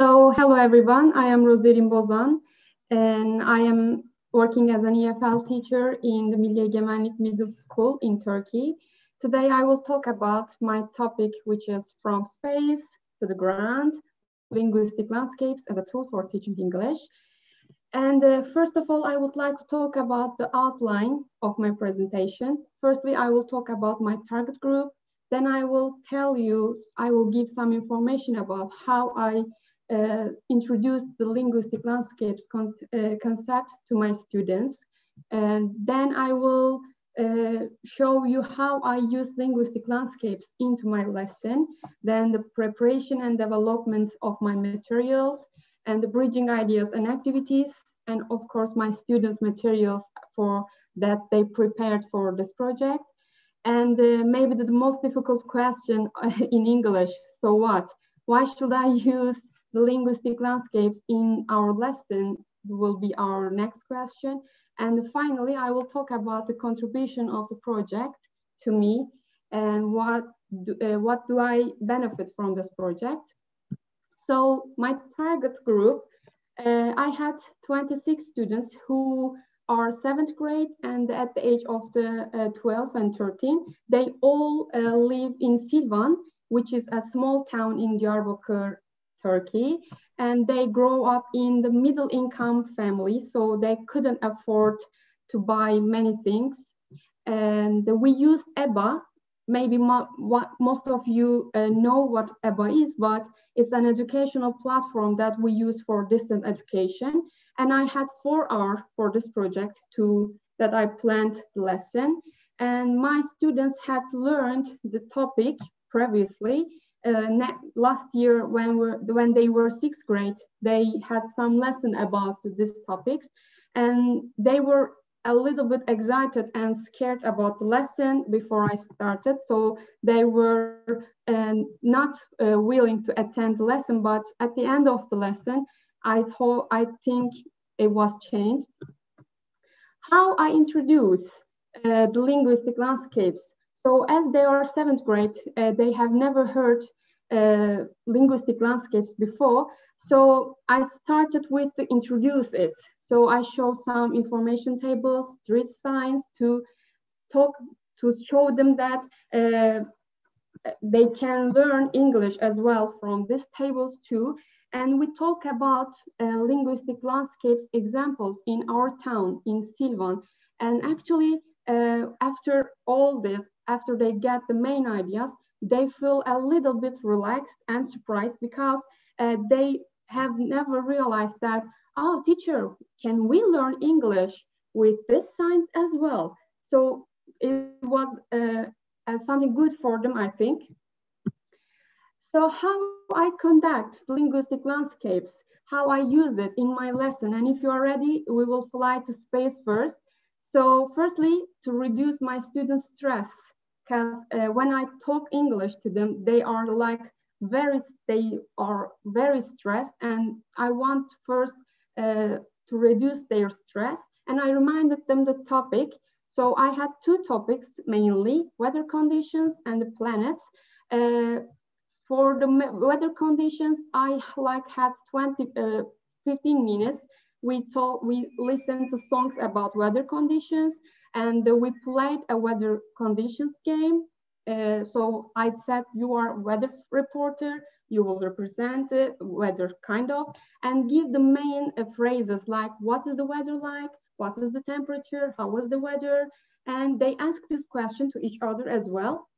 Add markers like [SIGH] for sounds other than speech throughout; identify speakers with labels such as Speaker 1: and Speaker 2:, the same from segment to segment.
Speaker 1: So, hello everyone. I am Rozerin Bozan, and I am working as an EFL teacher in the Milli Egemenlik Middle School in Turkey. Today, I will talk about my topic, which is from space to the ground, linguistic landscapes as a tool for teaching English. And uh, first of all, I would like to talk about the outline of my presentation. Firstly, I will talk about my target group. Then I will tell you, I will give some information about how I uh, introduced the linguistic landscapes con uh, concept to my students. And then I will uh, show you how I use linguistic landscapes into my lesson, then the preparation and development of my materials, and the bridging ideas and activities, and of course my students' materials for that they prepared for this project. And uh, maybe the most difficult question in English, so what? Why should I [LAUGHS] use the linguistic landscapes in our lesson will be our next question. And finally, I will talk about the contribution of the project to me and what do, uh, what do I benefit from this project. So my target group, uh, I had 26 students who are seventh grade and at the age of the uh, 12 and 13, they all uh, live in Silvan, which is a small town in Diyarbakir Turkey, and they grow up in the middle income family, so they couldn't afford to buy many things. And we use EBA. Maybe mo what, most of you uh, know what EBA is, but it's an educational platform that we use for distant education. And I had four hours for this project to that I planned the lesson. And my students had learned the topic previously last year when, when they were sixth grade, they had some lesson about these topics and they were a little bit excited and scared about the lesson before I started. So they were uh, not uh, willing to attend the lesson, but at the end of the lesson, I, thought, I think it was changed. How I introduce uh, the linguistic landscapes so as they are seventh grade, uh, they have never heard uh, linguistic landscapes before. So I started with to introduce it. So I show some information tables, street signs to talk, to show them that uh, they can learn English as well from these tables too. And we talk about uh, linguistic landscapes examples in our town, in Silvan. And actually, uh, after all this, after they get the main ideas, they feel a little bit relaxed and surprised because uh, they have never realized that, oh, teacher, can we learn English with this signs as well? So it was uh, something good for them, I think. So how I conduct linguistic landscapes, how I use it in my lesson. And if you are ready, we will fly to space first. So firstly, to reduce my students' stress, because uh, when I talk English to them, they are like very, they are very stressed and I want first uh, to reduce their stress. And I reminded them the topic. So I had two topics mainly, weather conditions and the planets. Uh, for the weather conditions, I like had 20, uh, 15 minutes. We talk, we listened to songs about weather conditions and we played a weather conditions game. Uh, so I said, you are weather reporter, you will represent the weather kind of, and give the main uh, phrases like, what is the weather like? What is the temperature? How was the weather? And they ask this question to each other as well.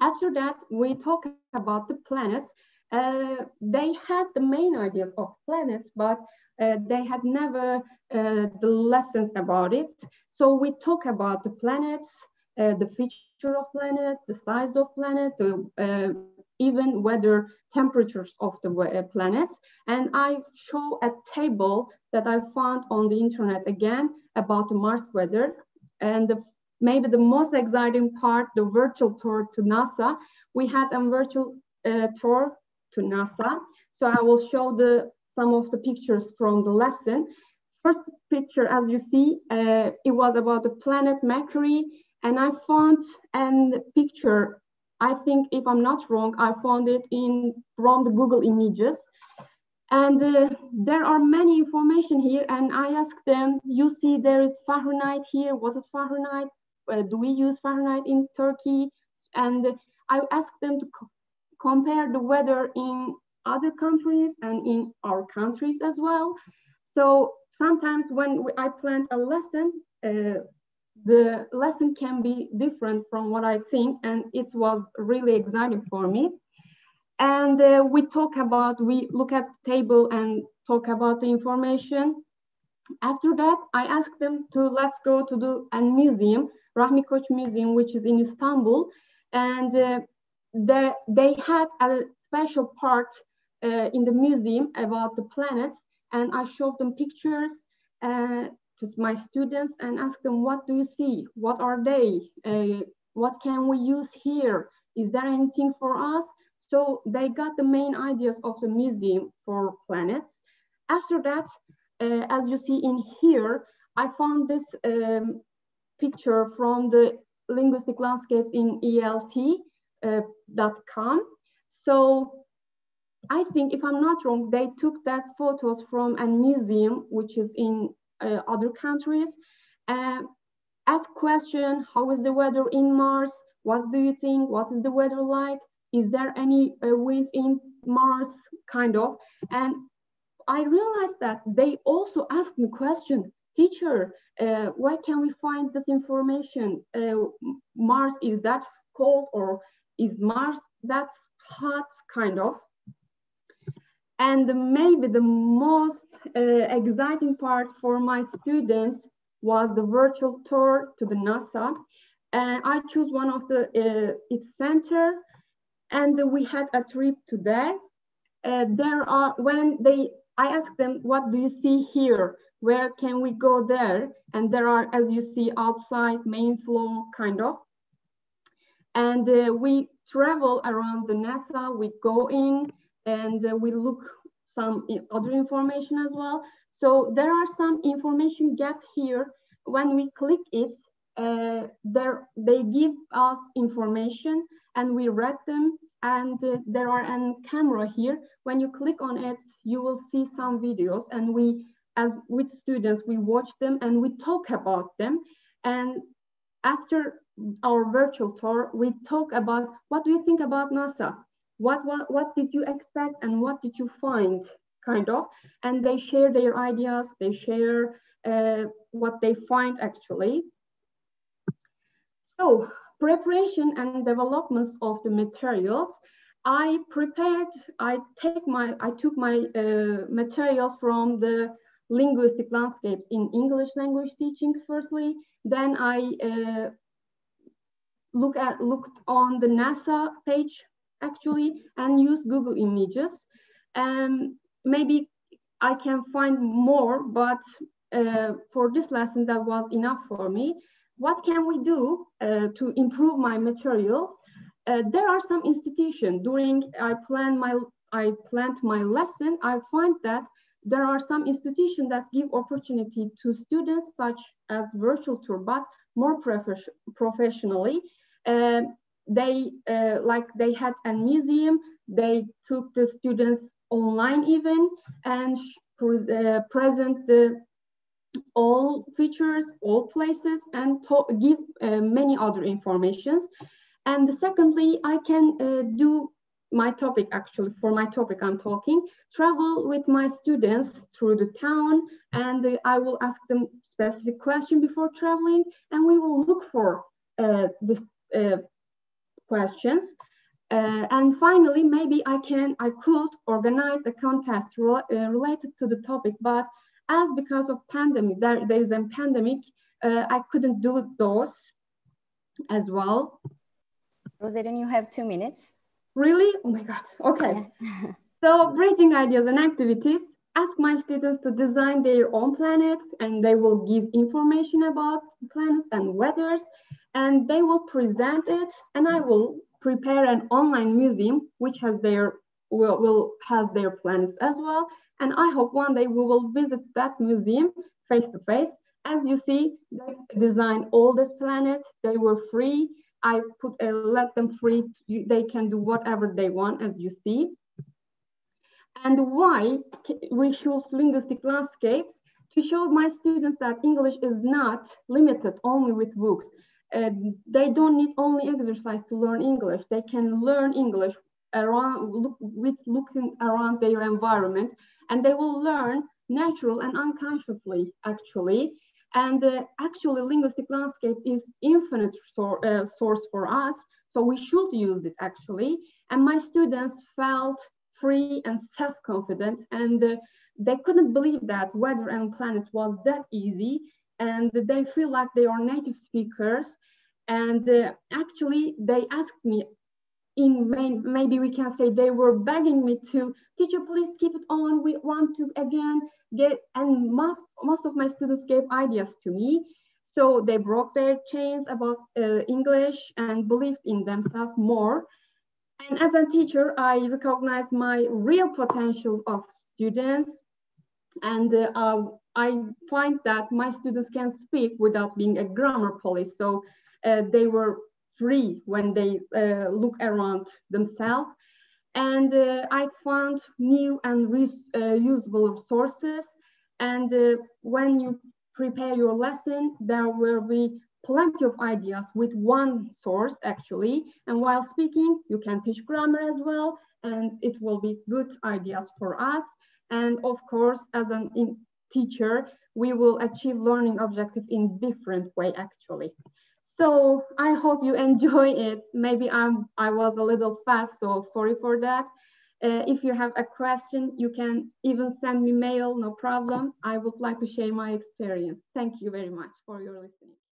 Speaker 1: After that, we talk about the planets. Uh, they had the main ideas of planets, but uh, they had never uh, the lessons about it. So we talk about the planets, uh, the feature of planet, the size of planet, the uh, even weather temperatures of the uh, planets. And I show a table that I found on the internet again about the Mars weather. And the, maybe the most exciting part, the virtual tour to NASA. We had a virtual uh, tour to NASA. So I will show the some of the pictures from the lesson first picture, as you see, uh, it was about the planet Mercury. And I found a picture, I think if I'm not wrong, I found it in from the Google Images. And uh, there are many information here and I asked them, you see there is Fahrenheit here. What is Fahrenheit? Uh, do we use Fahrenheit in Turkey? And I asked them to co compare the weather in other countries and in our countries as well. So sometimes when I plan a lesson, uh, the lesson can be different from what I think, and it was really exciting for me. And uh, we talk about, we look at the table and talk about the information. After that, I asked them to let's go to the a museum, Rahmi Museum, which is in Istanbul. And uh, the, they had a special part uh, in the museum about the planets. And I showed them pictures uh, to my students and asked them, what do you see? What are they? Uh, what can we use here? Is there anything for us? So they got the main ideas of the museum for planets. After that, uh, as you see in here, I found this um, picture from the linguistic landscapes in ELT.com. Uh, so I think, if I'm not wrong, they took that photos from a museum, which is in uh, other countries. Uh, ask question, how is the weather in Mars? What do you think? What is the weather like? Is there any uh, wind in Mars, kind of? And I realized that they also asked me question, teacher, uh, where can we find this information? Uh, Mars, is that cold or is Mars that's hot, kind of? And maybe the most uh, exciting part for my students was the virtual tour to the NASA. And I choose one of the, uh, its center and we had a trip to there. Uh, there are, when they, I asked them, what do you see here? Where can we go there? And there are, as you see outside, main floor kind of. And uh, we travel around the NASA, we go in and uh, we look some other information as well. So there are some information gap here. When we click it, uh, there they give us information and we read them and uh, there are a camera here. When you click on it, you will see some videos and we, as with students, we watch them and we talk about them. And after our virtual tour, we talk about what do you think about NASA? What, what, what did you expect and what did you find, kind of? And they share their ideas, they share uh, what they find actually. So preparation and developments of the materials, I prepared, I take my, I took my uh, materials from the linguistic landscapes in English language teaching firstly, then I uh, look at, looked on the NASA page actually and use Google Images. And maybe I can find more, but uh, for this lesson that was enough for me what can we do uh, to improve my materials? Uh, there are some institutions during I plan my I planned my lesson. I find that there are some institutions that give opportunity to students such as virtual tour, but more prof professionally. Uh, they uh, like they had a museum. They took the students online even and pre uh, present the all features, all places, and give uh, many other informations. And secondly, I can uh, do my topic actually for my topic I'm talking, travel with my students through the town and I will ask them specific question before traveling and we will look for uh, the uh, questions. Uh, and finally, maybe I can, I could organize a contest re related to the topic, but as because of pandemic, there, there is a pandemic, uh, I couldn't do those as well.
Speaker 2: Rosaline, you have two minutes.
Speaker 1: Really? Oh my God, okay. [LAUGHS] so bridging ideas and activities, ask my students to design their own planets and they will give information about planets and weathers and they will present it and I will prepare an online museum which has their will, will has their planets as well and I hope one day we will visit that museum face to face. As you see, they designed all these planets. They were free. I put uh, let them free. They can do whatever they want, as you see. And why we choose linguistic landscapes to show my students that English is not limited only with books. Uh, they don't need only exercise to learn English. They can learn English around look, with looking around their environment, and they will learn natural and unconsciously actually. And uh, actually, linguistic landscape is infinite sor uh, source for us, so we should use it actually. And my students felt free and self-confident, and uh, they couldn't believe that weather and planets was that easy and they feel like they are native speakers. And uh, actually they asked me in maybe we can say they were begging me to, teacher, please keep it on. We want to again get, and most, most of my students gave ideas to me. So they broke their chains about uh, English and believed in themselves more. And as a teacher, I recognize my real potential of students and uh, I find that my students can speak without being a grammar police. So uh, they were free when they uh, look around themselves. And uh, I found new and uh, usable sources. And uh, when you prepare your lesson, there will be plenty of ideas with one source actually. And while speaking, you can teach grammar as well. And it will be good ideas for us. And of course, as a teacher, we will achieve learning objective in different way actually. So I hope you [LAUGHS] enjoy it. Maybe I'm, I was a little fast, so sorry for that. Uh, if you have a question, you can even send me mail, no problem. I would like to share my experience. Thank you very much for your listening.